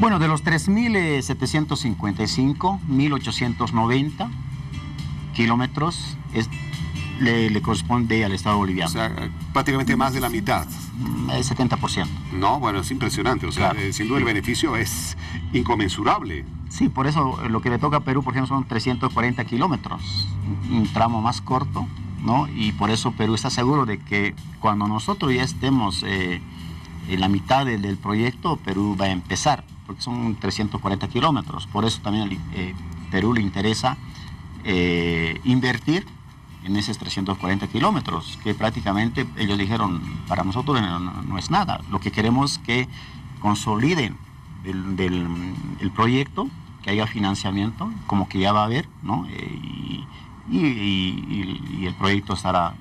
Bueno, de los 3.755, 1.890 kilómetros le, corresponde al Estado boliviano. O sea, prácticamente más de la mitad. Mm, el 70%. No, bueno, es impresionante. O sea, eh, sin duda el beneficio es inconmensurable. Sí, por eso lo que le toca a Perú, por ejemplo, son 340 kilómetros, un tramo más corto, ¿no? Y por eso Perú está seguro de que cuando nosotros ya estemos eh, en la mitad del, proyecto, Perú va a empezar, porque son 340 kilómetros. Por eso también eh, Perú le interesa eh, invertir en esos 340 kilómetros, que prácticamente ellos dijeron, para nosotros no, es nada. Lo que queremos es que consoliden el, proyecto, que haya financiamiento, como que ya va a haber, ¿no? Eh, y, el proyecto estará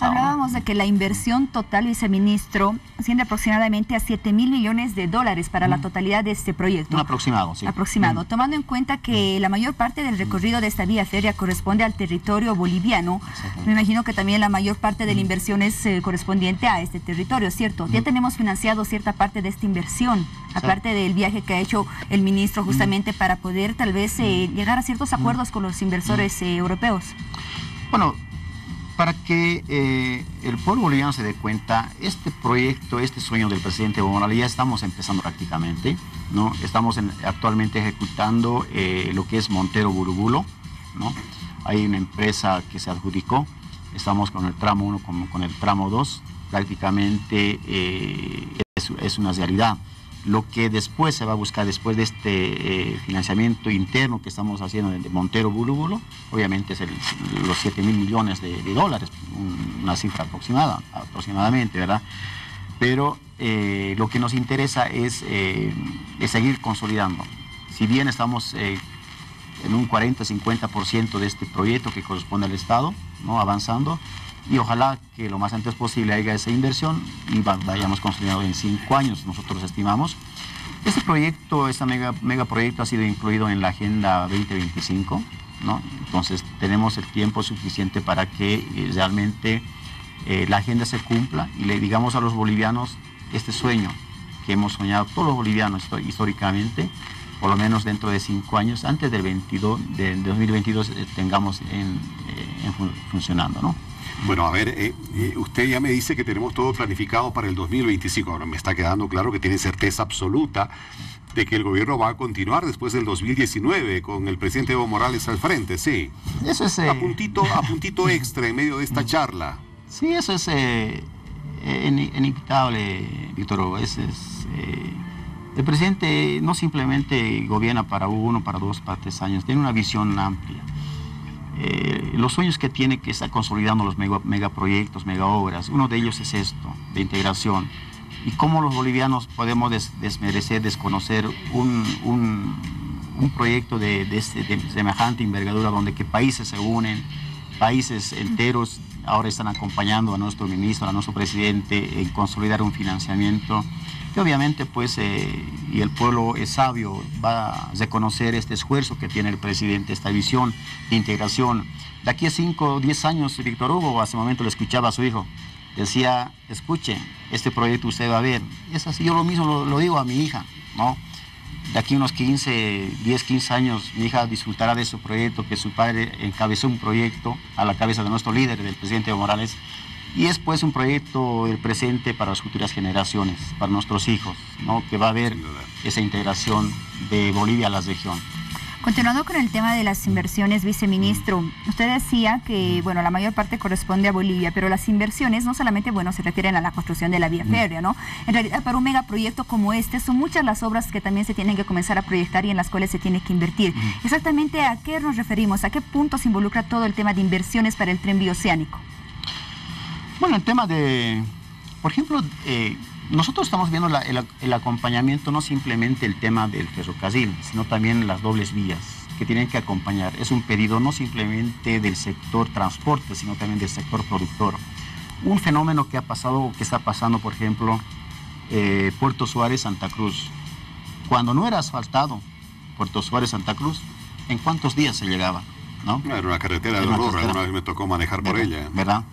Hablábamos de que la inversión total, viceministro, asciende aproximadamente a 7 mil millones de dólares para la mm. totalidad de este proyecto. Un aproximado, sí. Aproximado. Mm. Tomando en cuenta que mm. la mayor parte del recorrido de esta vía férrea corresponde al territorio boliviano, me imagino que también la mayor parte de la inversión es eh, correspondiente a este territorio, ¿cierto? Ya tenemos financiado cierta parte de esta inversión, aparte del viaje que ha hecho el ministro justamente para poder tal vez eh, llegar a ciertos acuerdos con los inversores eh, europeos. Bueno, para que eh, el pueblo boliviano se dé cuenta, este proyecto, este sueño del presidente Evo ya estamos empezando prácticamente, ¿no? Estamos actualmente ejecutando eh, lo que es Montero Burubulo, ¿no? Hay una empresa que se adjudicó, estamos con el tramo 1 con, con el tramo 2, prácticamente eh, es una realidad. Lo que después se va a buscar, después de este eh, financiamiento interno que estamos haciendo de Montero Bulúbulo, obviamente es los 7 mil millones de, dólares, una cifra aproximada, aproximadamente, ¿verdad? Pero eh, lo que nos interesa es, eh, es, seguir consolidando. Si bien estamos en un 40-50% de este proyecto que corresponde al Estado, ¿no? avanzando, y ojalá que lo más antes posible haya esa inversión y vayamos consolidando en cinco años, nosotros estimamos. Este proyecto, este mega, proyecto ha sido incluido en la Agenda 2025, ¿no? entonces tenemos el tiempo suficiente para que eh, realmente eh, la agenda se cumpla y le digamos a los bolivianos este sueño que hemos soñado todos los bolivianos históricamente, por lo menos dentro de cinco años, antes del 22, 2022 eh, tengamos en, funcionando. ¿no? Bueno, a ver, eh, eh, usted ya me dice que tenemos todo planificado para el 2025. Ahora me está quedando claro que tiene certeza absoluta de que el gobierno va a continuar después del 2019 con el presidente Evo Morales al frente, sí. Eso es... a, puntito, a puntito extra en medio de esta charla. Sí, eso es inevitable, Víctor Hugo. Es, el presidente no simplemente gobierna para uno, para dos, para tres años, tiene una visión amplia. Eh, los sueños que tiene que estar consolidando los megaproyectos, mega obras, uno de ellos es esto, de integración. Y cómo los bolivianos podemos desmerecer, desconocer un, un, proyecto de, este, de, semejante envergadura donde que países se unen, países enteros ahora están acompañando a nuestro ministro, a nuestro presidente en consolidar un financiamiento que obviamente pues eh, y el pueblo es sabio va a reconocer este esfuerzo que tiene el presidente, esta visión de integración. De aquí a 5 o 10 años, Víctor Hugo, hace un momento le escuchaba a su hijo, decía, escuche, este proyecto usted va a ver. es así, yo lo mismo lo, digo a mi hija, ¿no? De aquí unos 15, 10, 15 años, mi hija disfrutará de su proyecto, que su padre encabezó un proyecto a la cabeza de nuestro líder, del presidente Evo Morales, y es pues un proyecto del presente para las futuras generaciones, para nuestros hijos, ¿no? que va a haber esa integración de Bolivia a la región. Continuando con el tema de las inversiones, viceministro, usted decía que bueno, la mayor parte corresponde a Bolivia, pero las inversiones no solamente bueno, se refieren a la construcción de la vía férrea, ¿no? En realidad, para un megaproyecto como este, son muchas las obras que también se tienen que comenzar a proyectar y en las cuales se tiene que invertir. Exactamente a qué nos referimos, a qué puntos involucra todo el tema de inversiones para el tren bioceánico. Bueno, el tema de, por ejemplo, eh, nosotros estamos viendo el, acompañamiento, no simplemente el tema del ferrocarril, sino también las dobles vías que tienen que acompañar. Es un pedido no simplemente del sector transporte, sino también del sector productor. Un fenómeno que ha pasado, que está pasando, por ejemplo, eh, Puerto Suárez, Santa Cruz. Cuando no era asfaltado Puerto Suárez, Santa Cruz, ¿en cuántos días se llegaba? ¿no? Era una carretera de horror, alguna vez me tocó manejar por ella. ¿Verdad?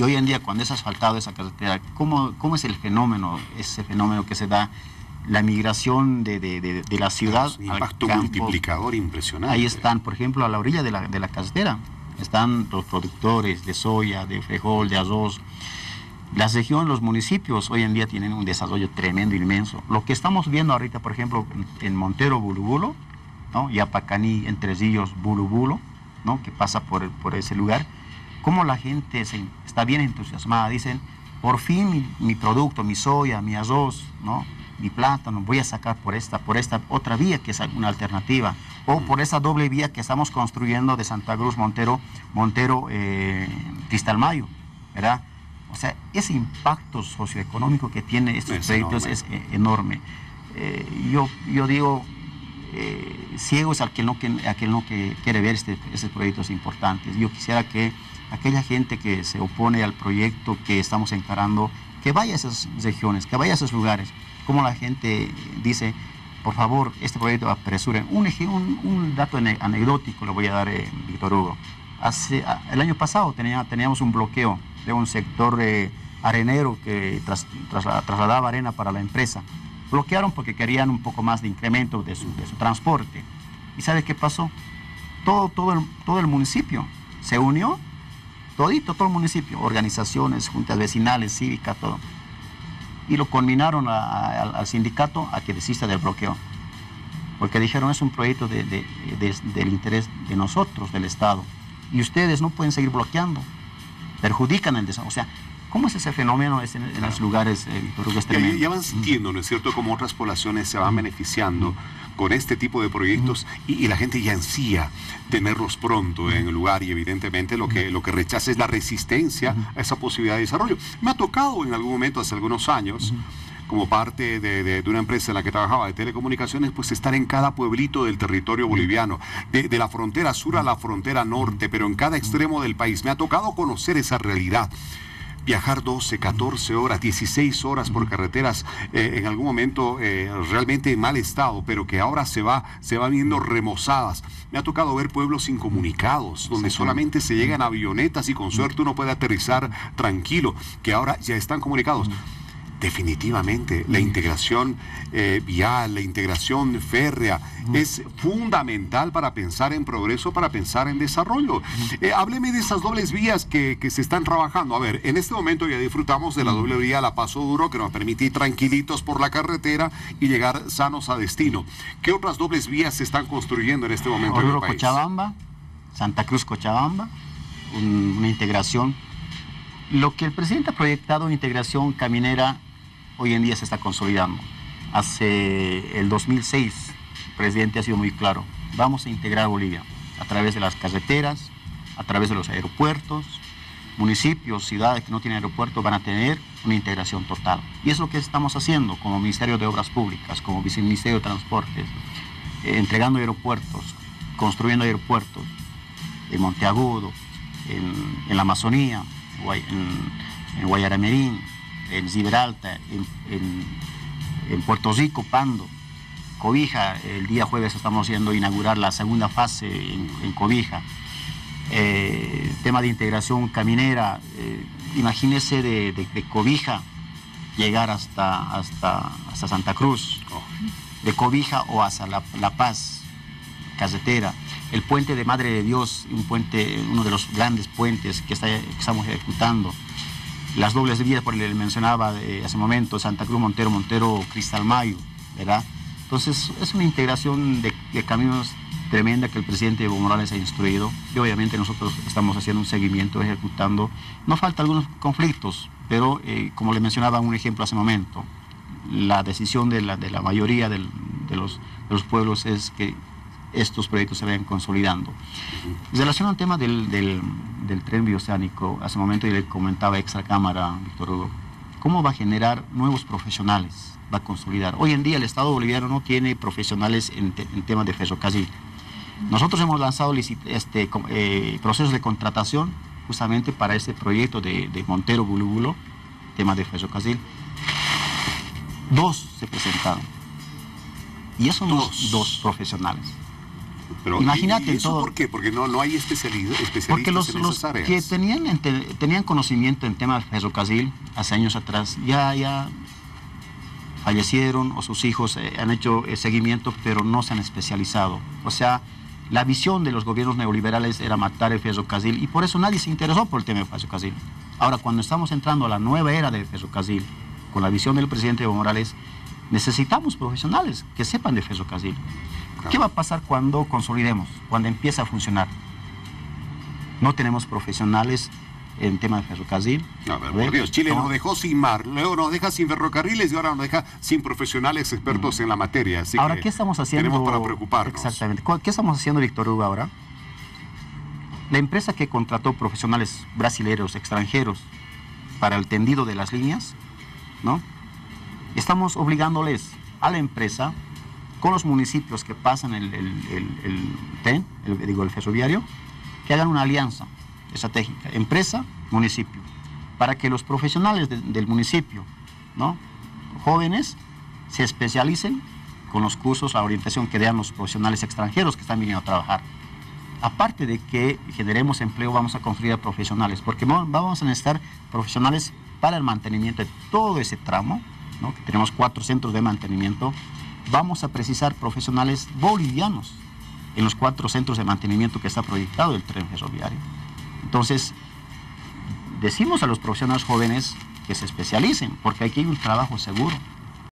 Y hoy en día, cuando es asfaltado esa carretera, ¿cómo, cómo es el fenómeno, ese fenómeno que se da la migración de, de, de, la ciudad. Un impacto multiplicador impresionante. Ahí están, por ejemplo, a la orilla de la, de la carretera, están los productores de soya, de frijol, de arroz. Las regiones, los municipios hoy en día tienen un desarrollo tremendo, inmenso. Lo que estamos viendo ahorita, por ejemplo, en Montero, Bulubulo, ¿no? Yapacaní, Entresillos, Bulubulo, ¿no? que pasa por, por ese lugar, cómo la gente se, está bien entusiasmada. Dicen, por fin mi, mi, producto, mi soya, mi arroz, ¿no? mi plátano, voy a sacar por esta, por esta otra vía que es una alternativa, o por esa doble vía que estamos construyendo de Santa Cruz, Montero, Montero, eh, Cristalmayo, ¿verdad? O sea, ese impacto socioeconómico que tiene estos proyectos es enorme. Eh, yo, yo digo, eh, ciego es aquel, no que, aquel no que quiere ver este, estos proyectos importantes. Yo quisiera que aquella gente que se opone al proyecto que estamos encarando, que vaya a esas regiones, que vaya a esos lugares. Como la gente dice, por favor, este proyecto apresuren. Un, un, dato anecdótico le voy a dar, eh, Víctor Hugo. Hace, el año pasado tenía, teníamos un bloqueo de un sector eh, arenero que trasladaba arena para la empresa. Bloquearon porque querían un poco más de incremento de su, transporte. ¿Y sabe qué pasó? Todo, todo, el, todo el municipio se unió, todito, todo el municipio, organizaciones, juntas vecinales, cívicas, todo. Y lo conminaron al sindicato a que desista del bloqueo. Porque dijeron, es un proyecto del interés de nosotros, del Estado. Y ustedes no pueden seguir bloqueando perjudican el desarrollo. O sea, ¿Cómo es ese fenómeno en, los lugares, eh, Ya, van sintiendo, ¿no es cierto?, cómo otras poblaciones se van beneficiando con este tipo de proyectos y, la gente ya ansía tenerlos pronto en el lugar y evidentemente lo que, lo que rechaza es la resistencia a esa posibilidad de desarrollo. Me ha tocado en algún momento, hace algunos años, como parte de, una empresa en la que trabajaba de telecomunicaciones, pues estar en cada pueblito del territorio boliviano, de, la frontera sur a la frontera norte, pero en cada extremo del país. Me ha tocado conocer esa realidad viajar 12, 14 horas, 16 horas por carreteras eh, en algún momento eh, realmente en mal estado, pero que ahora se va, se va viendo remozadas. Me ha tocado ver pueblos incomunicados, donde solamente se llegan avionetas y con suerte uno puede aterrizar tranquilo, que ahora ya están comunicados definitivamente la integración eh, vial, la integración férrea es fundamental para pensar en progreso, para pensar en desarrollo. Eh, hábleme de esas dobles vías que, se están trabajando. A ver, en este momento ya disfrutamos de la doble vía La Paso Duro que nos permite ir tranquilitos por la carretera y llegar sanos a destino. ¿Qué otras dobles vías se están construyendo en este momento? en el país? Cochabamba, Santa Cruz Cochabamba, una integración. Lo que el presidente ha proyectado, una integración caminera hoy en día se está consolidando. Hace el 2006, el presidente ha sido muy claro, vamos a integrar Bolivia a través de las carreteras, a través de los aeropuertos, municipios, ciudades que no tienen aeropuerto van a tener una integración total. Y es lo que estamos haciendo como Ministerio de Obras Públicas, como Viceministerio de Transportes, eh, entregando aeropuertos, construyendo aeropuertos en Monteagudo, en, la Amazonía, en, en Guayaramerín, en Gibraltar, en, Puerto Rico, Pando, Cobija, el día jueves estamos yendo a inaugurar la segunda fase en, Cobija. Eh, tema de integración caminera, eh, imagínese de, Cobija llegar hasta, hasta, hasta Santa Cruz, de Cobija o hasta La, Paz, carretera. El puente de Madre de Dios, un puente, uno de los grandes puentes que estamos ejecutando las dobles vías, por el mencionaba hace un momento, Santa Cruz, Montero, Montero, Cristal Mayo, ¿verdad? Entonces es una integración de, caminos tremenda que el presidente Evo Morales ha instruido y obviamente nosotros estamos haciendo un seguimiento, ejecutando. No falta algunos conflictos, pero eh, como le mencionaba un ejemplo hace un momento, la decisión de la, de la mayoría de, los, de los pueblos es que estos proyectos se vayan consolidando. En relación al tema del, tren bioceánico, hace un momento yo le comentaba extra cámara, Víctor Hugo, ¿cómo va a generar nuevos profesionales? Va a consolidar. Hoy en día el Estado boliviano no tiene profesionales en, temas de ferrocarril. Nosotros hemos lanzado este, eh, procesos de contratación justamente para este proyecto de, Montero Bulubulo, tema de ferrocarril. Dos se presentaron. Y esos son dos profesionales. Imagínate ¿y eso ¿Por qué? Porque no, no hay especialistas Porque los, que tenían, tenían conocimiento en temas de ferrocarril hace años atrás, ya, ya fallecieron o sus hijos eh, han hecho eh, seguimiento, pero no se han especializado. O sea, la visión de los gobiernos neoliberales era matar el ferrocarril y por eso nadie se interesó por el tema del ferrocarril. Ahora, cuando estamos entrando a la nueva era del ferrocarril, con la visión del presidente Evo Morales, necesitamos profesionales que sepan de ferrocarril. ¿Qué va a pasar cuando consolidemos, cuando empiece a funcionar? No tenemos profesionales en tema de ferrocarril. A ver, por Dios, Chile nos dejó sin mar, luego nos deja sin ferrocarriles y ahora nos deja sin profesionales expertos mm. en la materia. Así ahora, ¿qué estamos haciendo? Tenemos para preocuparnos. Exactamente. ¿Qué estamos haciendo, Víctor Hugo, ahora? La empresa que contrató profesionales brasileños, extranjeros, para el tendido de las líneas, ¿no? Estamos obligándoles a la empresa, con los municipios que pasan el, el, el, TEN, digo, el ferroviario, que hagan una alianza estratégica, empresa, municipio, para que los profesionales del municipio, ¿no? jóvenes, se especialicen con los cursos, la orientación que dan los profesionales extranjeros que están viniendo a trabajar. Aparte de que generemos empleo, vamos a construir a profesionales, porque vamos a necesitar profesionales para el mantenimiento de todo ese tramo, ¿no? que tenemos cuatro centros de mantenimiento, vamos a precisar profesionales bolivianos en los cuatro centros de mantenimiento que está proyectado el tren ferroviario. Entonces, decimos a los profesionales jóvenes que se especialicen, porque aquí hay un trabajo seguro.